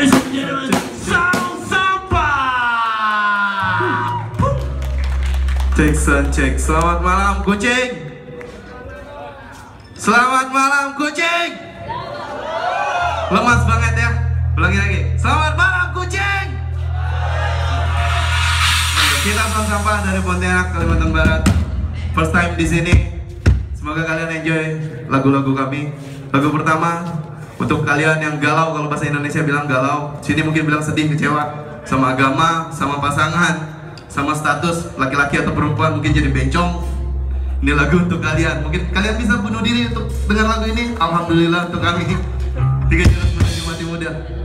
Ladies and gentlemen, Sarung Sampah. Cek sound cek. Selamat malam kucing. Selamat malam kucing. Lemas banget ya. Ulangi lagi. Selamat malam kucing. Kita Sound Sampah dari Pontianak, Kalimantan Barat. First time di sini. Semoga kalian enjoy lagu-lagu kami. Lagu pertama untuk kalian yang galau kalau bahasa Indonesia bilang galau. Sini mungkin bilang sedih, kecewa sama agama, sama pasangan, sama status laki-laki atau perempuan mungkin jadi bencong. Ini lagu untuk kalian. Mungkin kalian bisa bunuh diri untuk dengan lagu ini. Alhamdulillah untuk kami. Tiga jenis menuju mati muda.